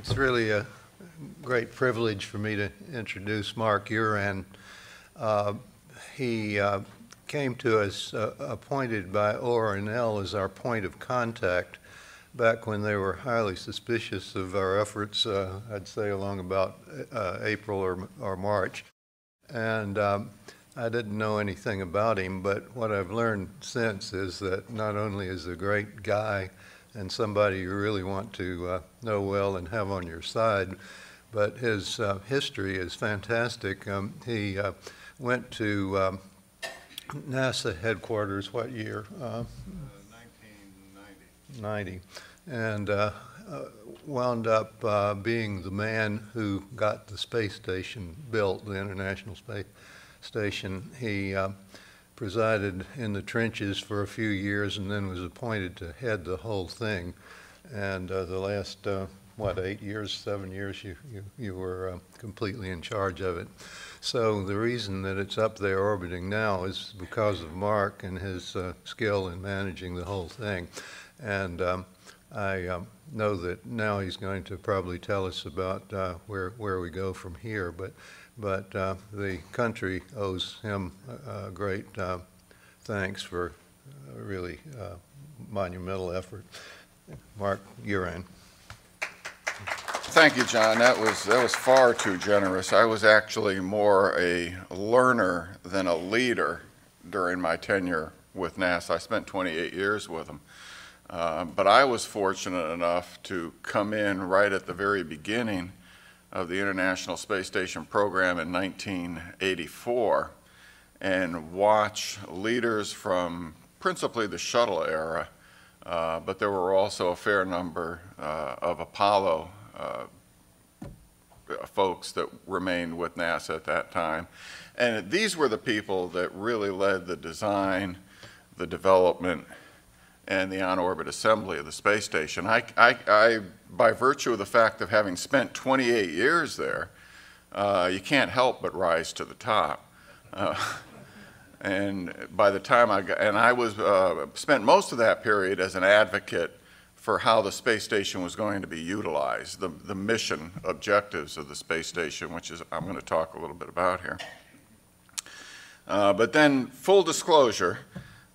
it's really a great privilege for me to introduce Mark Uhran. Uh, he uh, came to us uh, appointed by ORNL as our point of contact back when they were highly suspicious of our efforts, uh, I'd say along about uh, April or, or March. And um, I didn't know anything about him, but what I've learned since is that not only is a great guy and somebody you really want to uh, know well and have on your side, but his uh, history is fantastic. Um, he uh, went to um, NASA headquarters what year? Uh, 90. And uh, uh, wound up being the man who got the space station built, the International Space Station. He presided in the trenches for a few years and then was appointed to head the whole thing. And uh, the last, uh, what, eight years, seven years, you, you, you were uh, completely in charge of it. So the reason that it's up there orbiting now is because of Mark and his uh, skill in managing the whole thing. And um, I um, know that now he's going to probably tell us about uh, where, where we go from here, but, but uh, the country owes him a great uh, thanks for a really uh, monumental effort. Mark Uhran. Thank you, John. That was, that was far too generous. I was actually more a learner than a leader during my tenure with NASA. I spent 28 years with them. Uh, but I was fortunate enough to come in right at the very beginning of the International Space Station program in 1984 and watch leaders from principally the shuttle era, uh, but there were also a fair number uh, of Apollo uh, folks that remained with NASA at that time. And these were the people that really led the design, the development, and the on-orbit assembly of the space station. I, I, I, by virtue of the fact of having spent 28 years there, uh, you can't help but rise to the top. Uh, and by the time I got, and I was, uh, spent most of that period as an advocate for how the space station was going to be utilized, the, the mission objectives of the space station, which is I'm going to talk a little bit about here. Uh, but then, full disclosure,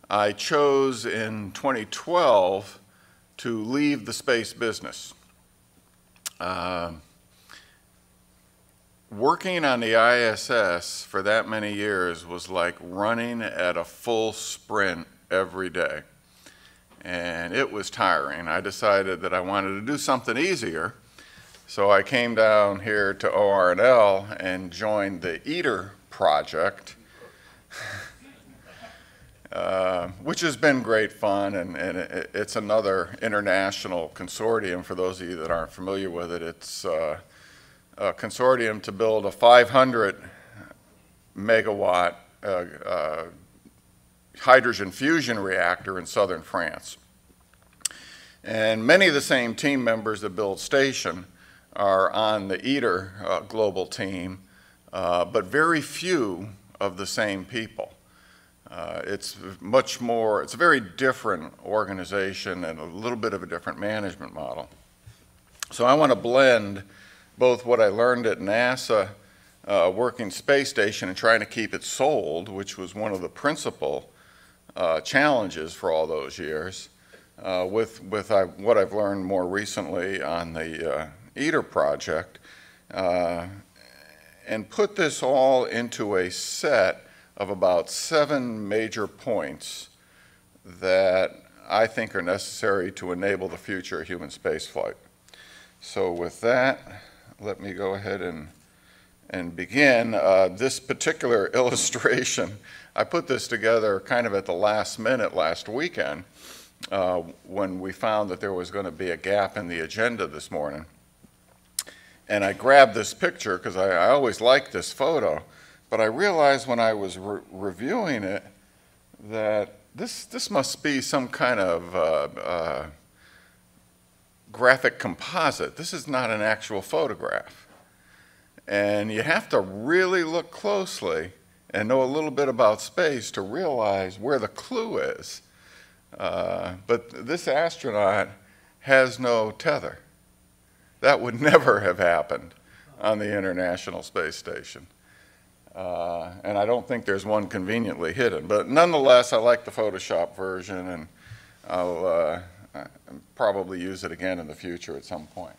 I chose in 2012 to leave the space business. Uh, working on the ISS for that many years was like running at a full sprint every day. And it was tiring. I decided that I wanted to do something easier. So I came down here to ORNL and joined the ITER project. Uh, which has been great fun, and, and it, it's another international consortium. For those of you that aren't familiar with it, it's uh, a consortium to build a 500 megawatt uh, uh, hydrogen fusion reactor in southern France. And many of the same team members that build station are on the ITER uh, global team, but very few of the same people. Uh, it's much more, it's a very different organization and a little bit of a different management model. So I want to blend both what I learned at NASA uh, working space station and trying to keep it sold, which was one of the principal uh, challenges for all those years, uh, with, with I, what I've learned more recently on the uh, ITER project, uh, and put this all into a set of about seven major points that I think are necessary to enable the future of human spaceflight. So with that, let me go ahead and, and begin. Uh, this particular illustration, I put this together kind of at the last minute last weekend uh, when we found that there was going to be a gap in the agenda this morning. And I grabbed this picture because I, I always like this photo. But I realized when I was re reviewing it that this, this must be some kind of uh, uh, graphic composite. This is not an actual photograph. And you have to really look closely and know a little bit about space to realize where the clue is. Uh, but this astronaut has no tether. That would never have happened on the International Space Station. Uh, and I don't think there's one conveniently hidden. But nonetheless, I like the Photoshop version, and I'll uh, probably use it again in the future at some point.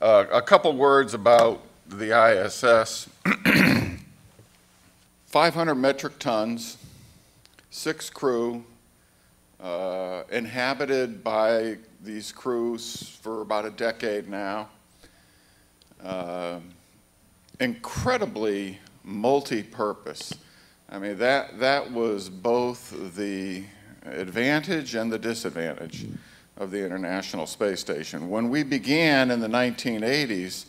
Uh, a couple words about the ISS. 500 metric tons, six crew, uh, inhabited by these crews for about a decade now. Incredibly multi-purpose. I mean, that, that was both the advantage and the disadvantage of the International Space Station. When we began in the 1980s,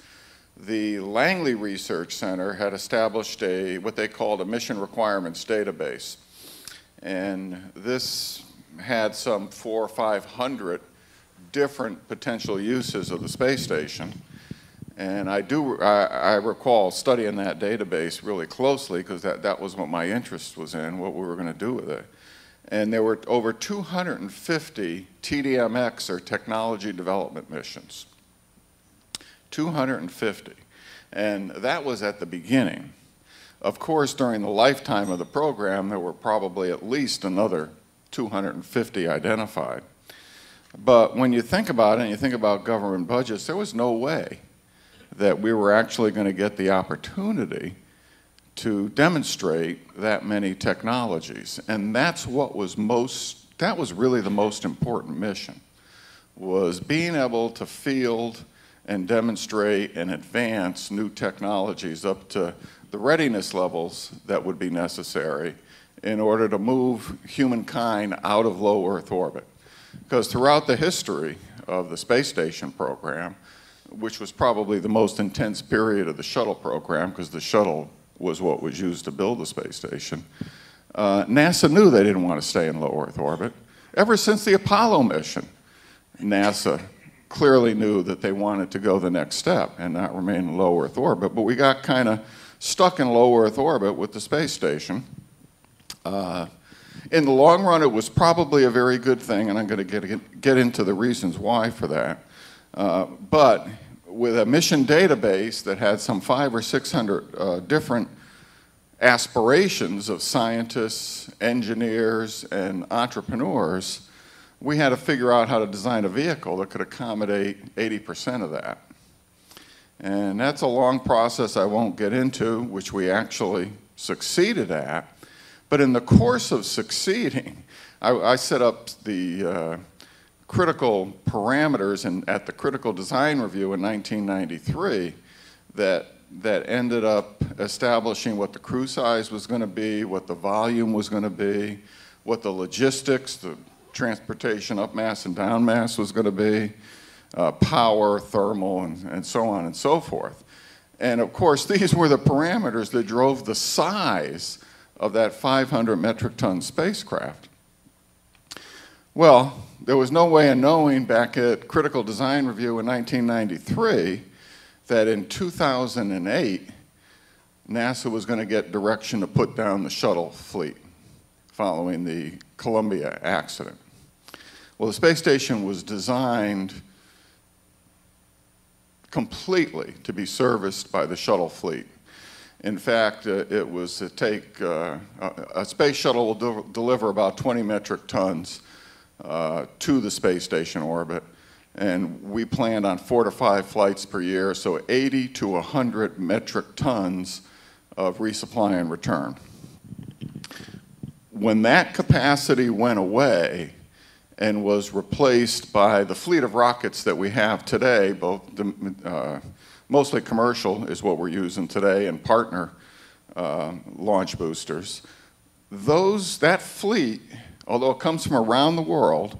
the Langley Research Center had established a, what they called a mission requirements database. And this had some four or 500 different potential uses of the space station. And I do, I, I recall studying that database really closely because that, that was what my interest was in, what we were going to do with it. And there were over 250 TDMX or technology development missions. 250. And that was at the beginning. Of course, during the lifetime of the program, there were probably at least another 250 identified. But when you think about it and you think about government budgets, there was no way that we were actually going to get the opportunity to demonstrate that many technologies. And that's what was most, that was really the most important mission, was being able to field and demonstrate and advance new technologies up to the readiness levels that would be necessary in order to move humankind out of low Earth orbit. Because throughout the history of the space station program, which was probably the most intense period of the shuttle program, because the shuttle was what was used to build the space station, uh, NASA knew they didn't want to stay in low Earth orbit. Ever since the Apollo mission, NASA clearly knew that they wanted to go the next step and not remain in low Earth orbit. But we got kind of stuck in low Earth orbit with the space station. Uh, in the long run, it was probably a very good thing, and I'm going to get, get into the reasons why for that. Uh, but with a mission database that had some five or 600 uh, different aspirations of scientists, engineers, and entrepreneurs, we had to figure out how to design a vehicle that could accommodate 80% of that. And that's a long process I won't get into, which we actually succeeded at. But in the course of succeeding, I, I set up the uh, critical parameters in, at the critical design review in 1993 that, that ended up establishing what the crew size was going to be, what the volume was going to be, what the logistics, the transportation up mass and down mass was going to be, uh, power, thermal, and, and so on and so forth. And of course, these were the parameters that drove the size of that 500 metric ton spacecraft. Well, there was no way of knowing back at Critical Design Review in 1993 that in 2008, NASA was going to get direction to put down the shuttle fleet following the Columbia accident. Well, the space station was designed completely to be serviced by the shuttle fleet. In fact, uh, it was to take, uh, a space shuttle will de deliver about 20 metric tons uh, to the space station orbit. And we planned on four to five flights per year, so 80 to 100 metric tons of resupply and return. When that capacity went away and was replaced by the fleet of rockets that we have today, both uh, mostly commercial is what we're using today, and partner uh, launch boosters, those, that fleet although it comes from around the world,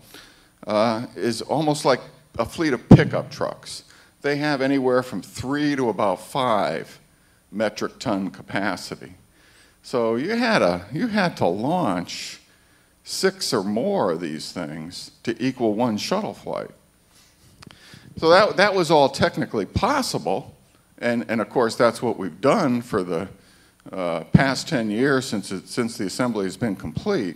uh, is almost like a fleet of pickup trucks. They have anywhere from three to about five metric ton capacity. So you had, a, you had to launch six or more of these things to equal one shuttle flight. So that, that was all technically possible, and, and of course that's what we've done for the uh, past 10 years since, it, since the assembly has been complete.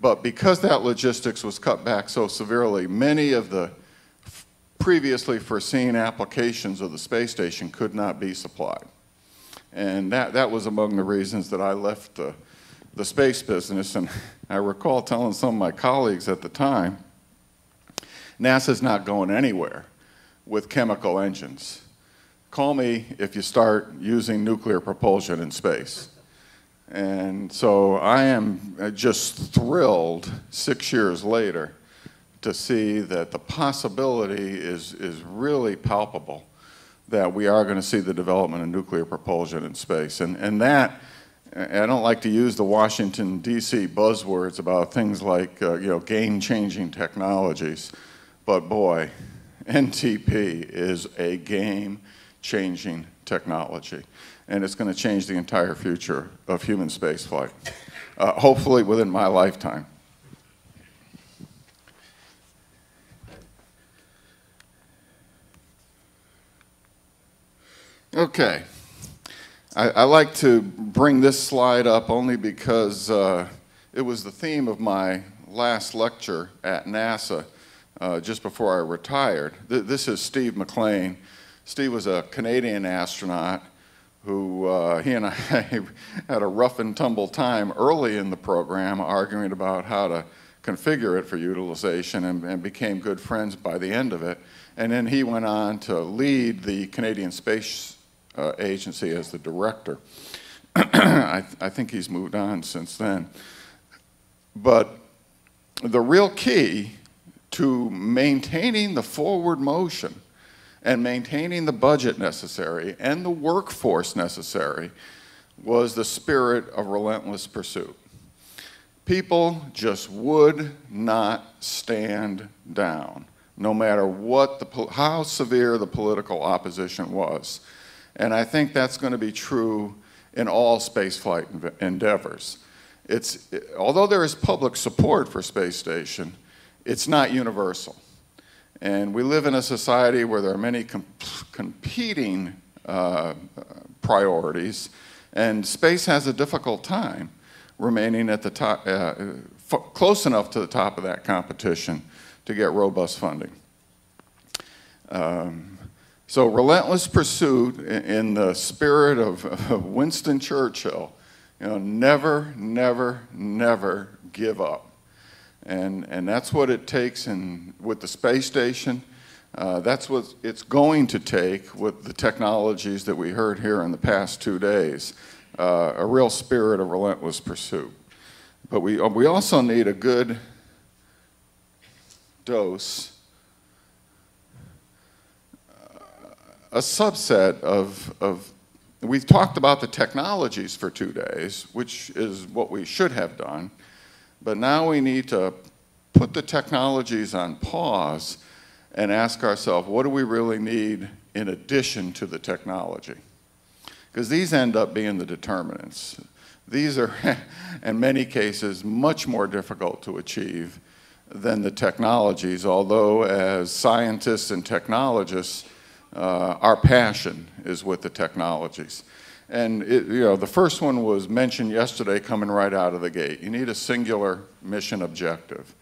But because that logistics was cut back so severely, many of the previously foreseen applications of the space station could not be supplied. And that, that was among the reasons that I left the, the space business. And I recall telling some of my colleagues at the time, NASA's not going anywhere with chemical engines. Call me if you start using nuclear propulsion in space. And so I am just thrilled six years later to see that the possibility is, is really palpable that we are going to see the development of nuclear propulsion in space. And, and that, I don't like to use the Washington, D.C. buzzwords about things like, uh, you know, game-changing technologies, but boy, NTP is a game-changing technology, and it's going to change the entire future of human spaceflight, uh, hopefully within my lifetime. Okay. I, I, like to bring this slide up only because uh, it was the theme of my last lecture at NASA uh, just before I retired. Th this is Steve MacLean. Steve was a Canadian astronaut who uh, he and I had a rough and tumble time early in the program arguing about how to configure it for utilization and, and became good friends by the end of it. And then he went on to lead the Canadian Space uh, agency as the director. I, th I think he's moved on since then. But the real key to maintaining the forward motion and maintaining the budget necessary and the workforce necessary was the spirit of relentless pursuit. People just would not stand down, no matter what the, how severe the political opposition was. And I think that's going to be true in all spaceflight endeavors. It's, although there is public support for space station, it's not universal. And we live in a society where there are many comp competing uh, priorities, and space has a difficult time remaining at the top, uh, close enough to the top of that competition to get robust funding. Um, so relentless pursuit in the spirit of, of Winston Churchill, you know, never, never, never give up. And, and that's what it takes in, with the space station. Uh, that's what it's going to take with the technologies that we heard here in the past two days, uh, a real spirit of relentless pursuit. But we, we also need a good dose a subset of, of, we've talked about the technologies for two days, which is what we should have done, but now we need to put the technologies on pause and ask ourselves, what do we really need in addition to the technology? Because these end up being the determinants. These are, in many cases, much more difficult to achieve than the technologies, although as scientists and technologists, uh, our passion is with the technologies. And it, you know, the first one was mentioned yesterday coming right out of the gate. You need a singular mission objective.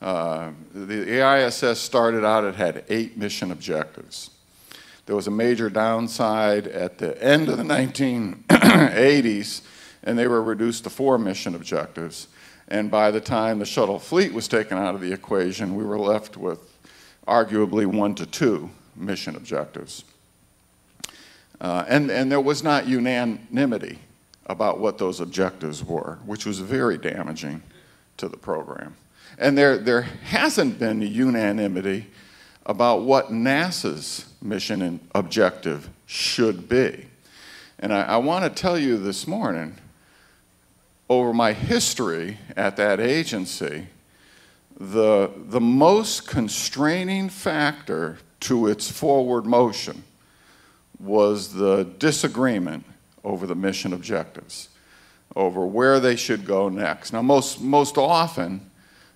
Uh, the ISS started out, it had eight mission objectives. There was a major downside at the end of the 1980s, and they were reduced to four mission objectives. And by the time the shuttle fleet was taken out of the equation, we were left with arguably one to two mission objectives. Uh, and, and there was not unanimity about what those objectives were, which was very damaging to the program. And there, there hasn't been unanimity about what NASA's mission and objective should be. And I, I want to tell you this morning, over my history at that agency, the, the most constraining factor to its forward motion was the disagreement over the mission objectives, over where they should go next. Now, most, most often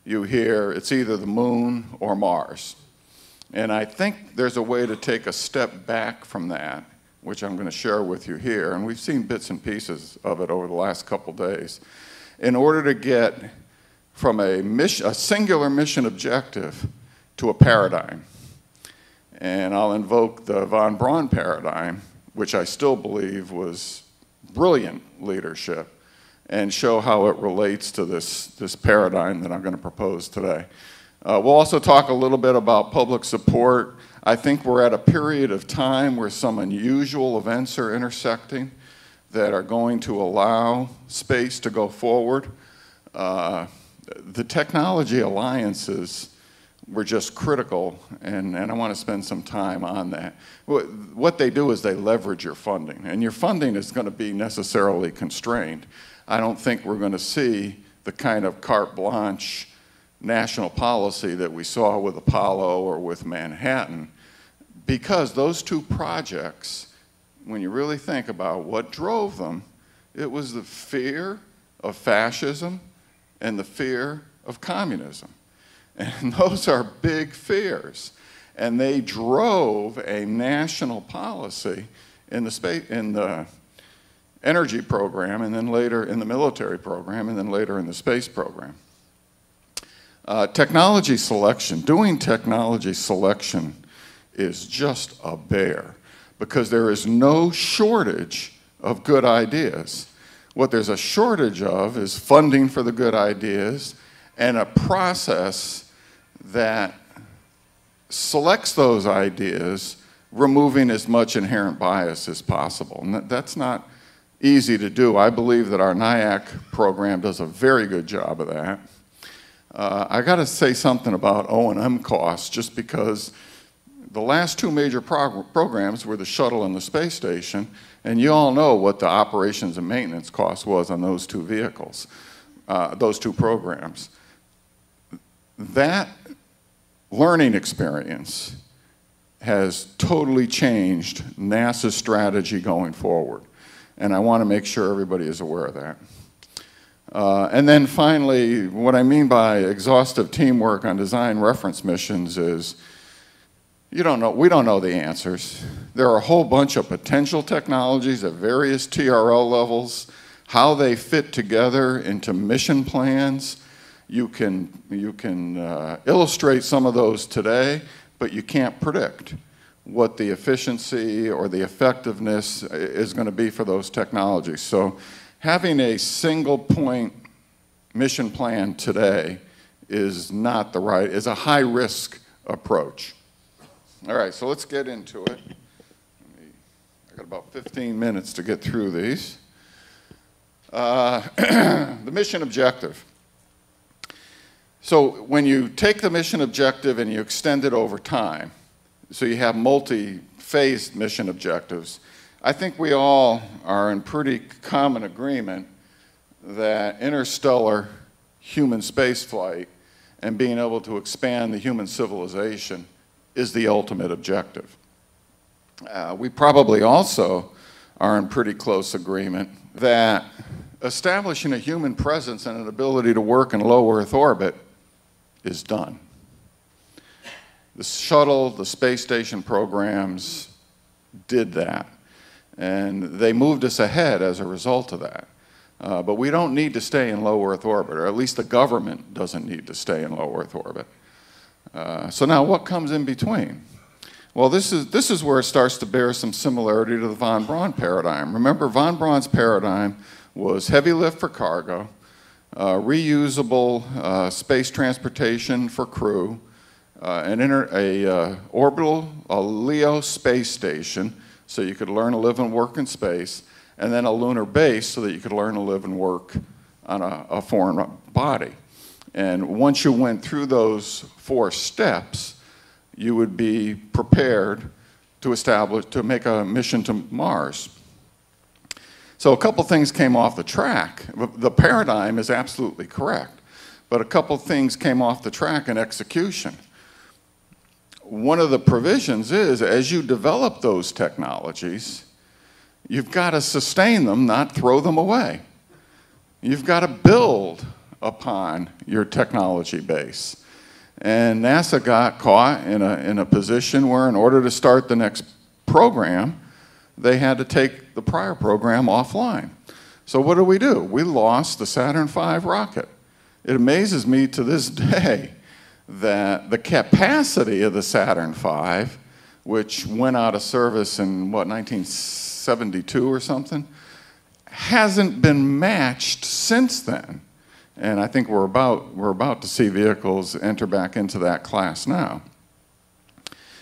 you hear it's either the moon or Mars. And I think there's a way to take a step back from that, which I'm going to share with you here. And we've seen bits and pieces of it over the last couple days. In order to get from a, mission, a singular mission objective to a paradigm. And I'll invoke the von Braun paradigm, which I still believe was brilliant leadership, and show how it relates to this, this paradigm that I'm going to propose today. Uh, we'll also talk a little bit about public support. I think we're at a period of time where some unusual events are intersecting that are going to allow space to go forward. Uh, the technology alliances were just critical, and, and I want to spend some time on that. What, what they do is they leverage your funding, and your funding is going to be necessarily constrained. I don't think we're going to see the kind of carte blanche national policy that we saw with Apollo or with Manhattan, because those two projects, when you really think about what drove them, it was the fear of fascism and the fear of communism. And those are big fears. And they drove a national policy in the, space, in the energy program, and then later in the military program, and then later in the space program. Uh, technology selection, doing technology selection is just a bear because there is no shortage of good ideas. What there's a shortage of is funding for the good ideas and a process that selects those ideas, removing as much inherent bias as possible. And that's not easy to do. I believe that our NIAC program does a very good job of that. Uh, I got to say something about O&M costs just because the last two major prog programs were the shuttle and the space station, and you all know what the operations and maintenance cost was on those two vehicles, uh, those two programs. That learning experience has totally changed NASA's strategy going forward. And I want to make sure everybody is aware of that. Uh, and then finally, what I mean by exhaustive teamwork on design reference missions is you don't know, we don't know the answers. There are a whole bunch of potential technologies at various TRL levels, how they fit together into mission plans. You can, you can uh, illustrate some of those today, but you can't predict what the efficiency or the effectiveness is going to be for those technologies. So having a single point mission plan today is not the right, is a high risk approach. All right, so let's get into it. I got about 15 minutes to get through these. Uh, the mission objective. So when you take the mission objective and you extend it over time, so you have multi-phased mission objectives, I think we all are in pretty common agreement that interstellar human spaceflight and being able to expand the human civilization is the ultimate objective. Uh, we probably also are in pretty close agreement that establishing a human presence and an ability to work in low Earth orbit is done. The shuttle, the space station programs did that. And they moved us ahead as a result of that. Uh, but we don't need to stay in low Earth orbit, or at least the government doesn't need to stay in low Earth orbit. Uh, so now what comes in between? Well, this is, this is where it starts to bear some similarity to the von Braun paradigm. Remember, von Braun's paradigm was heavy lift for cargo, reusable uh, space transportation for crew, uh, an inter, a uh, orbital, a LEO space station, so you could learn to live and work in space, and then a lunar base so that you could learn to live and work on a, a foreign body. And once you went through those four steps, you would be prepared to establish, to make a mission to Mars. So a couple things came off the track. The paradigm is absolutely correct, but a couple things came off the track in execution one of the provisions is as you develop those technologies, you've got to sustain them, not throw them away. You've got to build upon your technology base. And NASA got caught in a, in a position where, in order to start the next program, they had to take the prior program offline. So, what do we do? We lost the Saturn V rocket. It amazes me to this day that the capacity of the Saturn V which went out of service in what, 1972 or something, hasn't been matched since then. And I think we're about, we're about to see vehicles enter back into that class now.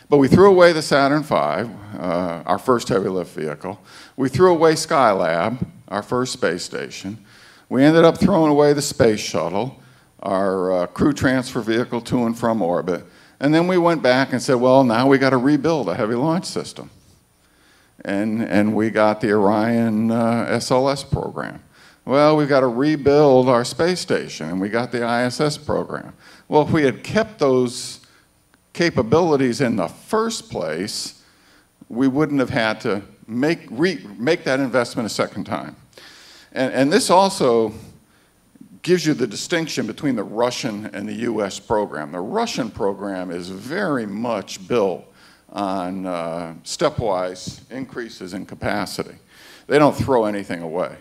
But we threw away the Saturn V, uh, our first heavy lift vehicle. We threw away Skylab, our first space station. We ended up throwing away the space shuttle, our uh, crew transfer vehicle to and from orbit. And then we went back and said, well, now we got to rebuild a heavy launch system. And, and we got the Orion uh, SLS program. Well, we've got to rebuild our space station, and we got the ISS program. Well, if we had kept those capabilities in the first place, we wouldn't have had to make, re, make that investment a second time. And, and this also gives you the distinction between the Russian and the US program. The Russian program is very much built on uh, stepwise increases in capacity. They don't throw anything away.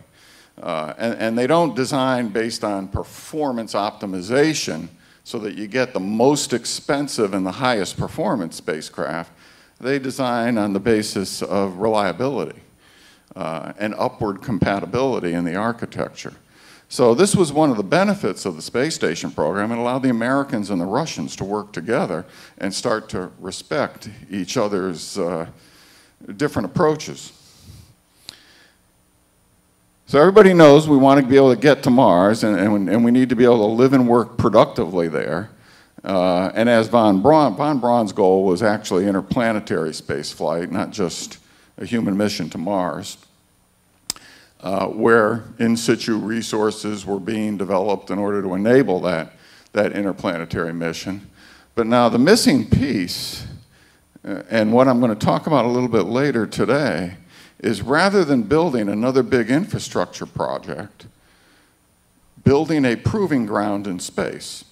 Uh, and, and they don't design based on performance optimization so that you get the most expensive and the highest performance spacecraft. They design on the basis of reliability uh, and upward compatibility in the architecture. So this was one of the benefits of the space station program. It allowed the Americans and the Russians to work together and start to respect each other's uh, different approaches. So everybody knows we want to be able to get to Mars and, and, and we need to be able to live and work productively there. Uh, and as von Braun, von Braun's goal was actually interplanetary space flight, not just a human mission to Mars uh, where in situ resources were being developed in order to enable that, that interplanetary mission. But now the missing piece, uh, and what I'm going to talk about a little bit later today, is rather than building another big infrastructure project, building a proving ground in space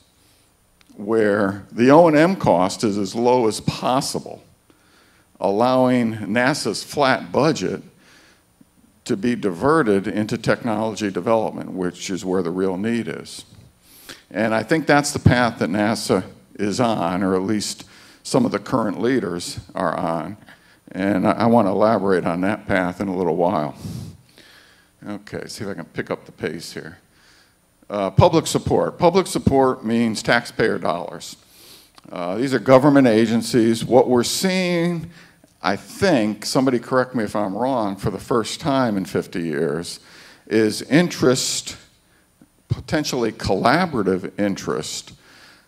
where the O&M cost is as low as possible, allowing NASA's flat budget to be diverted into technology development, which is where the real need is. And I think that's the path that NASA is on, or at least some of the current leaders are on. And I, I want to elaborate on that path in a little while. Okay, see if I can pick up the pace here. Uh, public support. Public support means taxpayer dollars. Uh, these are government agencies. What we're seeing I think, somebody correct me if I'm wrong, for the first time in 50 years, is interest, potentially collaborative interest,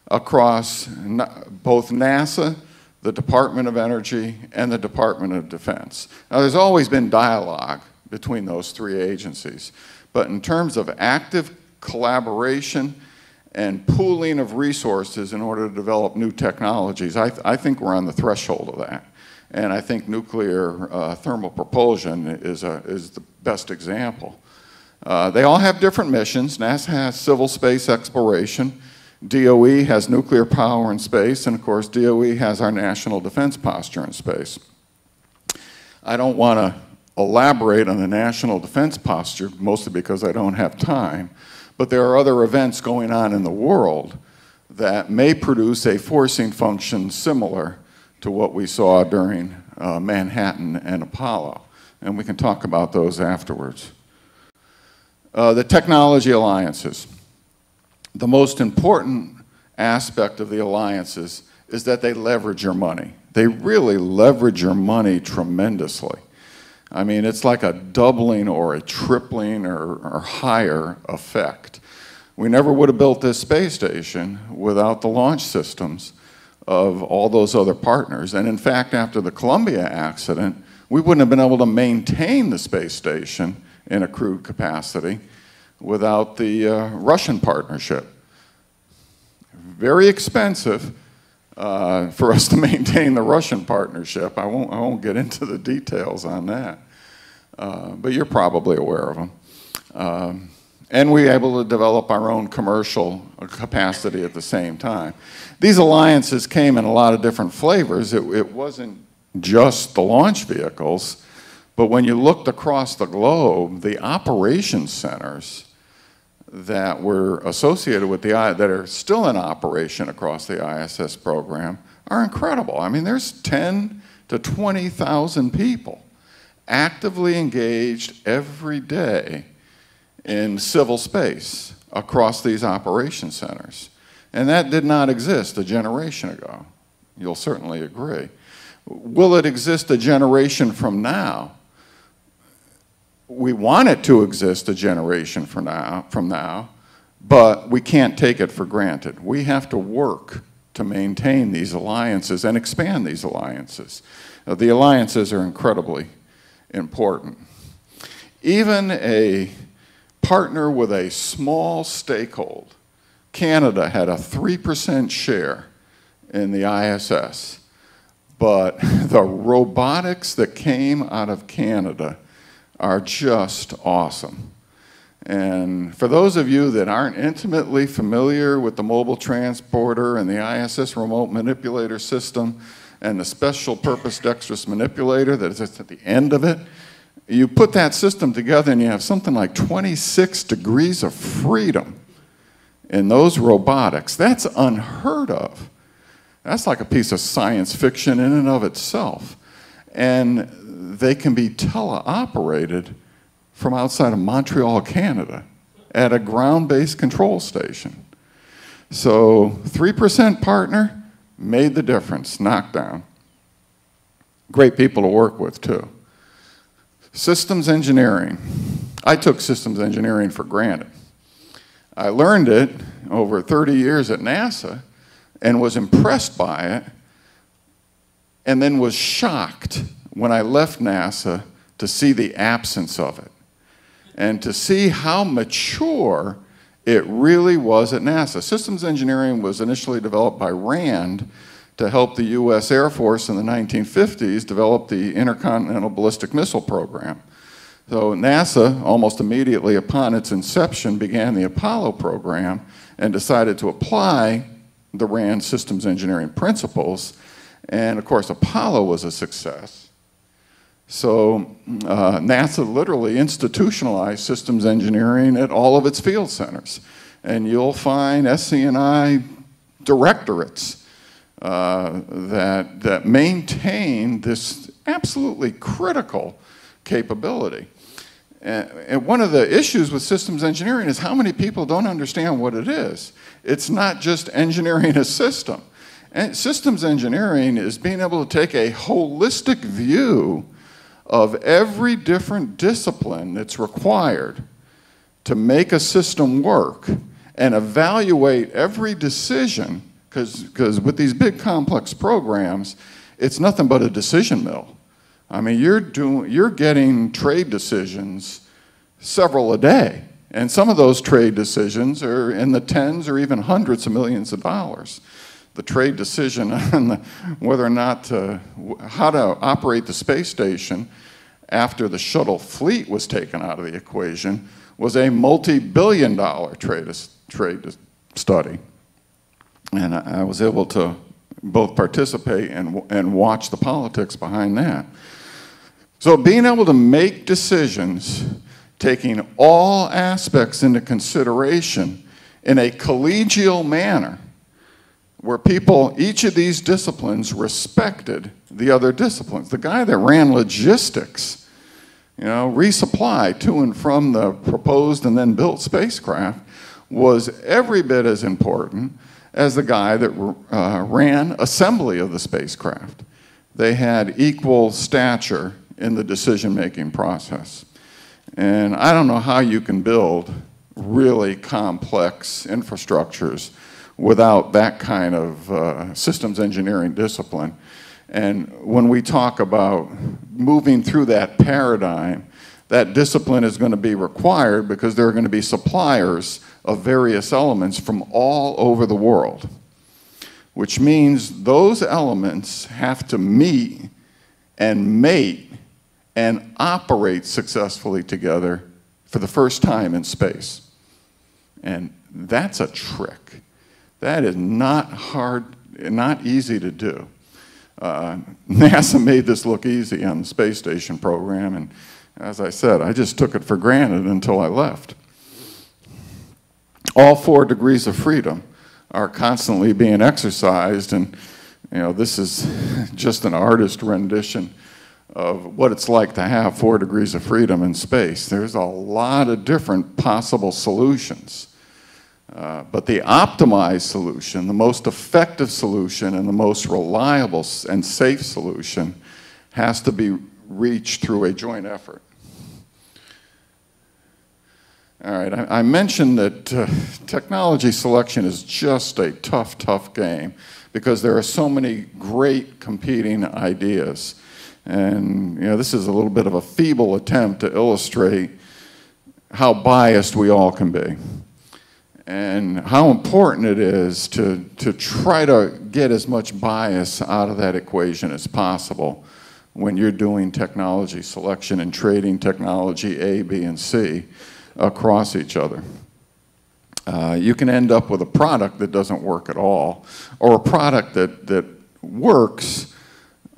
across both NASA, the Department of Energy, and the Department of Defense. Now, there's always been dialogue between those three agencies, but in terms of active collaboration and pooling of resources in order to develop new technologies, I, th I think we're on the threshold of that. And I think nuclear uh, thermal propulsion is, a, is the best example. Uh, they all have different missions. NASA has civil space exploration. DOE has nuclear power in space. And of course, DOE has our national defense posture in space. I don't want to elaborate on the national defense posture, mostly because I don't have time. But there are other events going on in the world that may produce a forcing function similar to what we saw during uh, Manhattan and Apollo. And we can talk about those afterwards. Uh, the technology alliances. The most important aspect of the alliances is that they leverage your money. They really leverage your money tremendously. I mean, it's like a doubling or a tripling or, or higher effect. We never would have built this space station without the launch systems of all those other partners. And in fact, after the Columbia accident, we wouldn't have been able to maintain the space station in a crewed capacity without the uh, Russian partnership. Very expensive uh, for us to maintain the Russian partnership. I won't, I won't get into the details on that, uh, but you're probably aware of them. Um, and we were able to develop our own commercial capacity at the same time. These alliances came in a lot of different flavors. It, it wasn't just the launch vehicles, but when you looked across the globe, the operation centers that were associated with the that are still in operation across the ISS program are incredible. I mean, there's 10 to 20,000 people actively engaged every day in civil space across these operation centers. And that did not exist a generation ago. You'll certainly agree. Will it exist a generation from now? We want it to exist a generation from now, from now, but we can't take it for granted. We have to work to maintain these alliances and expand these alliances. Uh, the alliances are incredibly important. Even a partner with a small stakehold, Canada had a 3% share in the ISS, but the robotics that came out of Canada are just awesome. And for those of you that aren't intimately familiar with the mobile transporter and the ISS remote manipulator system and the special purpose dexterous manipulator that is at the end of it, you put that system together and you have something like 26 degrees of freedom in those robotics. That's unheard of. That's like a piece of science fiction in and of itself. And they can be teleoperated from outside of Montreal, Canada, at a ground based control station. So, 3% partner made the difference, knockdown. Great people to work with, too. Systems engineering. I took systems engineering for granted. I learned it over 30 years at NASA and was impressed by it, and then was shocked when I left NASA to see the absence of it and to see how mature it really was at NASA. Systems engineering was initially developed by RAND to help the US Air Force in the 1950s develop the Intercontinental Ballistic Missile Program. So NASA, almost immediately upon its inception, began the Apollo program and decided to apply the RAND systems engineering principles. And of course, Apollo was a success. So uh, NASA literally institutionalized systems engineering at all of its field centers. And you'll find SE&I directorates uh, that, that maintain this absolutely critical capability. And, and one of the issues with systems engineering is how many people don't understand what it is. It's not just engineering a system. And systems engineering is being able to take a holistic view of every different discipline that's required to make a system work and evaluate every decision, because with these big complex programs, it's nothing but a decision mill. I mean, you're, doing, you're getting trade decisions several a day, and some of those trade decisions are in the tens or even hundreds of millions of dollars. The trade decision on the, whether or not to, how to operate the space station after the shuttle fleet was taken out of the equation was a multi-billion dollar trade, trade study. And I was able to both participate and, and watch the politics behind that. So being able to make decisions, taking all aspects into consideration in a collegial manner, where people, each of these disciplines respected the other disciplines. The guy that ran logistics, you know, resupply to and from the proposed and then built spacecraft was every bit as important as the guy that uh, ran assembly of the spacecraft. They had equal stature in the decision making process. And I don't know how you can build really complex infrastructures without that kind of uh, systems engineering discipline. And when we talk about moving through that paradigm, that discipline is going to be required because there are going to be suppliers of various elements from all over the world, which means those elements have to meet and mate and operate successfully together for the first time in space. And that's a trick. That is not hard, not easy to do. Uh, NASA made this look easy on the space station program, and as I said, I just took it for granted until I left. All four degrees of freedom are constantly being exercised, and You know, this is just an artist rendition of what it's like to have four degrees of freedom in space. There's a lot of different possible solutions. Uh, but the optimized solution, the most effective solution, and the most reliable and safe solution has to be reached through a joint effort. All right, I, mentioned that uh, technology selection is just a tough, tough game because there are so many great competing ideas. And you know, this is a little bit of a feeble attempt to illustrate how biased we all can be and how important it is to, to try to get as much bias out of that equation as possible when you're doing technology selection and trading technology A, B, and C across each other. Uh, you can end up with a product that doesn't work at all, or a product that, that works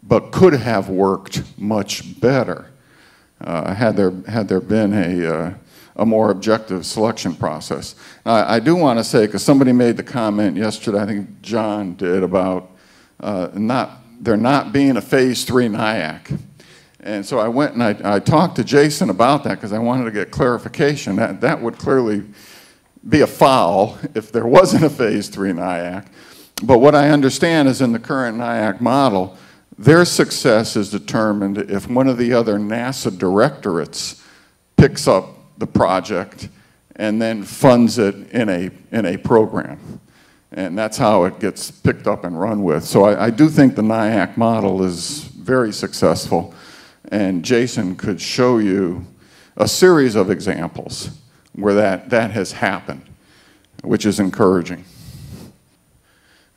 but could have worked much better uh, had, there, had there been a, uh, a more objective selection process. Now, I do want to say, because somebody made the comment yesterday, I think John did, about uh, not, there not being a phase three NIAC. And so I went and I, I talked to Jason about that because I wanted to get clarification. That, that would clearly be a foul if there wasn't a phase three NIAC. But what I understand is in the current NIAC model, their success is determined if one of the other NASA directorates picks up the project and then funds it in a, in a program. And that's how it gets picked up and run with. So I, I do think the NIAC model is very successful. And Jason could show you a series of examples where that, that has happened, which is encouraging.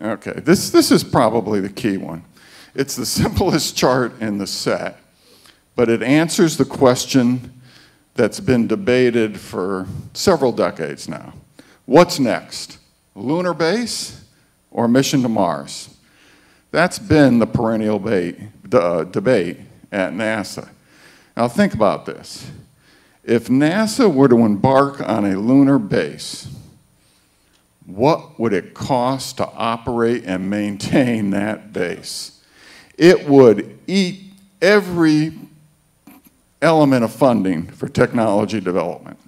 Okay, this, this is probably the key one. It's the simplest chart in the set, but it answers the question that's been debated for several decades now. What's next? Lunar base or mission to Mars? That's been the perennial debate, uh, at NASA. Now think about this. If NASA were to embark on a lunar base, what would it cost to operate and maintain that base? It would eat every element of funding for technology development.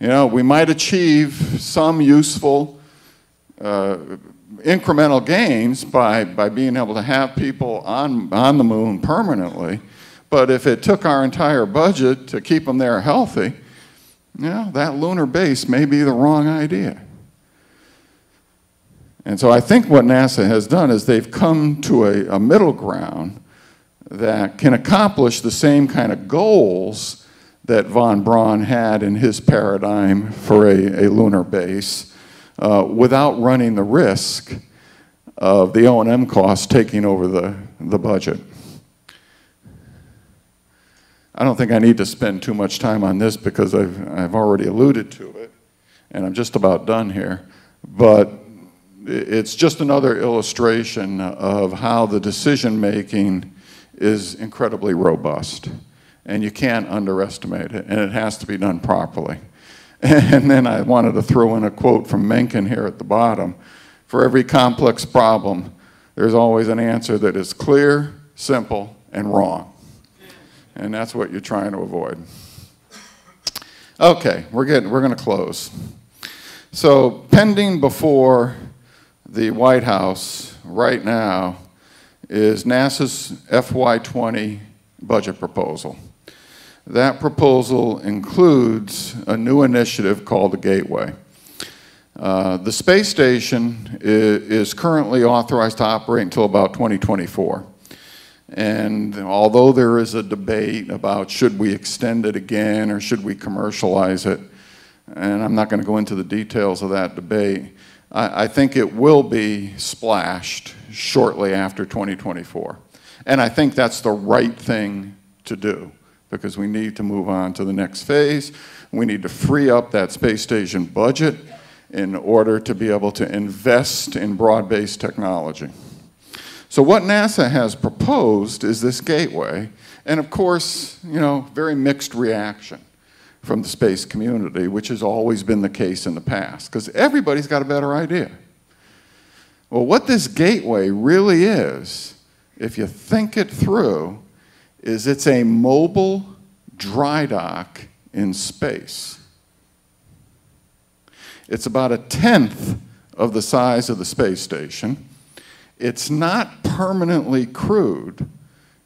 You know, we might achieve some useful uh, incremental gains by, by being able to have people on, on the moon permanently, but if it took our entire budget to keep them there healthy, you know, that lunar base may be the wrong idea. And so I think what NASA has done is they've come to a, a middle ground that can accomplish the same kind of goals that von Braun had in his paradigm for a, a lunar base uh, without running the risk of the O&M costs taking over the, the budget. I don't think I need to spend too much time on this because I've, I've already alluded to it, and I'm just about done here. But it's just another illustration of how the decision making is incredibly robust. And you can't underestimate it, and it has to be done properly. And then I wanted to throw in a quote from Mencken here at the bottom. For every complex problem, there's always an answer that is clear, simple, and wrong. And that's what you're trying to avoid. Okay, we're getting we're going to close. So, pending before the White House right now is NASA's FY20 budget proposal. That proposal includes a new initiative called the Gateway. Uh, the space station is, is, currently authorized to operate until about 2024. And although there is a debate about should we extend it again or should we commercialize it, and I'm not going to go into the details of that debate, I, think it will be splashed shortly after 2024. And I think that's the right thing to do because we need to move on to the next phase. We need to free up that space station budget in order to be able to invest in broad-based technology. So what NASA has proposed is this gateway, and of course, you know, very mixed reaction from the space community, which has always been the case in the past, because everybody's got a better idea. Well, what this gateway really is, if you think it through, is it's a mobile dry dock in space. It's about a tenth of the size of the space station. It's not permanently crewed.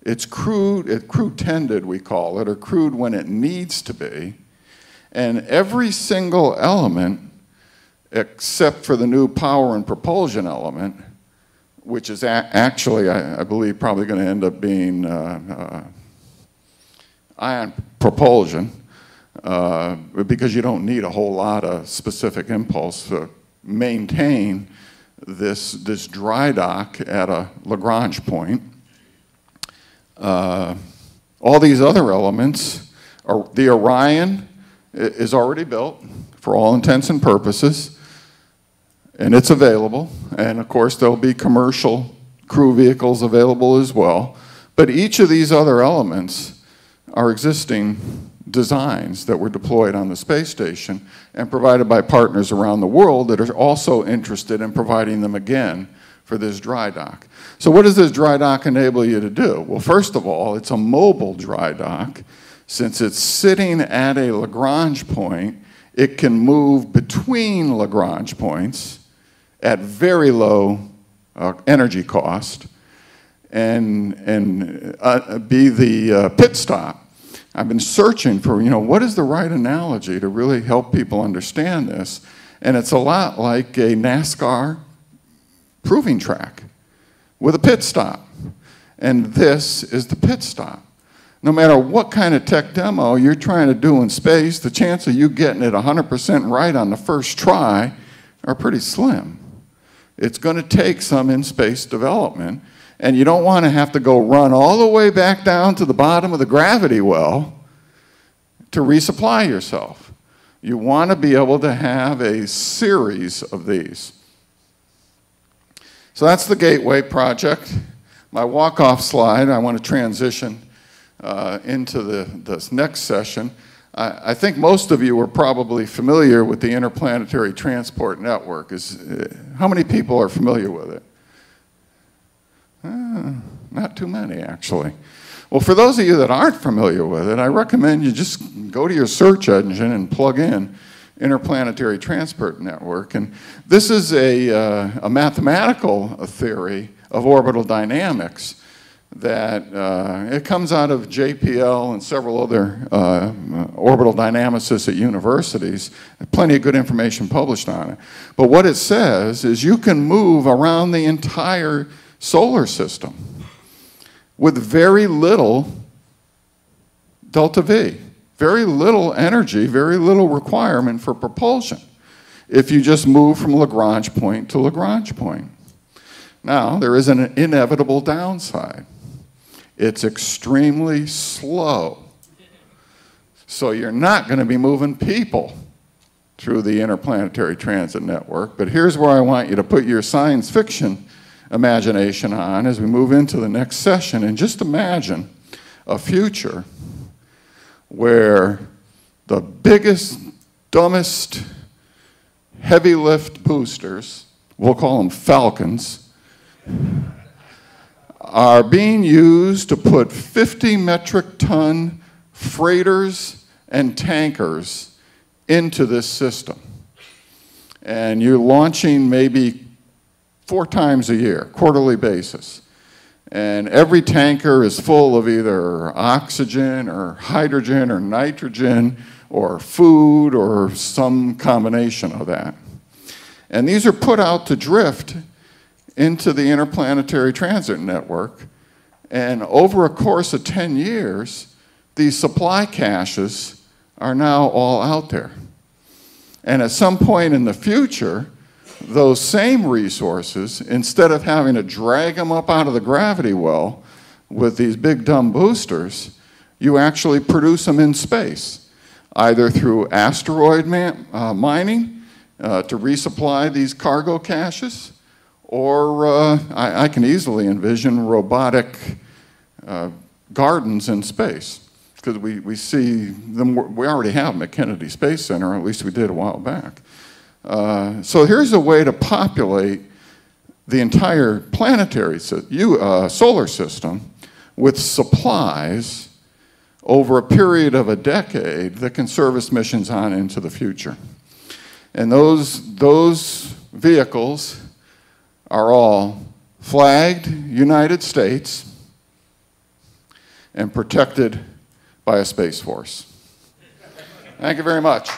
It's crewed, it crew tended, we call it, or crewed when it needs to be. And every single element, except for the new power and propulsion element, which is actually, I, I, believe, probably going to end up being uh, uh, ion propulsion, uh, because you don't need a whole lot of specific impulse to maintain this, this dry dock at a Lagrange point. Uh, all these other elements, are, the Orion is already built for all intents and purposes, and it's available. And of course, there'll be commercial crew vehicles available as well. But each of these other elements are existing designs that were deployed on the space station and provided by partners around the world that are also interested in providing them again for this dry dock. So what does this dry dock enable you to do? Well, first of all, it's a mobile dry dock. Since it's sitting at a Lagrange point, it can move between Lagrange points at very low uh, energy cost and, and uh, be the uh, pit stop I've been searching for, you know, what is the right analogy to really help people understand this? And it's a lot like a NASCAR proving track with a pit stop. And this is the pit stop. No matter what kind of tech demo you're trying to do in space, the chance of you getting it 100% right on the first try are pretty slim. It's going to take some in space development and you don't want to have to go run all the way back down to the bottom of the gravity well to resupply yourself. You want to be able to have a series of these. So that's the Gateway project. My walk-off slide, I want to transition uh, into the, this next session. I, I, think most of you are probably familiar with the Interplanetary Transport Network. Is, uh, how many people are familiar with it? Uh, not too many, actually. Well, for those of you that aren't familiar with it, I recommend you just go to your search engine and plug in Interplanetary Transport Network. And this is a, uh, a mathematical theory of orbital dynamics that uh, it comes out of JPL and several other uh, orbital dynamicists at universities. Plenty of good information published on it. But what it says is you can move around the entire solar system with very little delta V, very little energy, very little requirement for propulsion if you just move from Lagrange point to Lagrange point. Now, there is an inevitable downside. It's extremely slow. So you're not going to be moving people through the interplanetary transit network. But here's where I want you to put your science fiction imagination on as we move into the next session and just imagine a future where the biggest, dumbest, heavy lift boosters, we'll call them Falcons, are being used to put 50 metric ton freighters and tankers into this system. And you're launching maybe four times a year, quarterly basis. And every tanker is full of either oxygen or hydrogen or nitrogen or food or some combination of that. And these are put out to drift into the interplanetary transit network. And over a course of 10 years, these supply caches are now all out there. And at some point in the future, those same resources, instead of having to drag them up out of the gravity well with these big dumb boosters, you actually produce them in space, either through asteroid uh, mining uh, to resupply these cargo caches, or uh, I, I, can easily envision robotic uh, gardens in space. Because we, we see them, we already have them at Kennedy Space Center, at least we did a while back. Uh, so here's a way to populate the entire planetary you, uh, solar system with supplies over a period of a decade that can service missions on into the future. And those, those vehicles are all flagged United States and protected by a Space Force. Thank you very much.